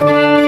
Música